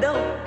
don't